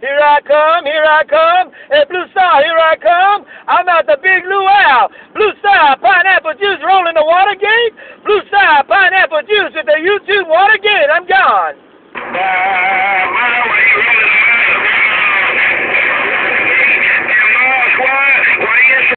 Here I come, here I come. Hey, Blue Star, here I come. I'm at the Big Luau. Blue Star, pineapple juice rolling the Watergate. Blue Star, pineapple juice at the YouTube Watergate. I'm gone. Bye.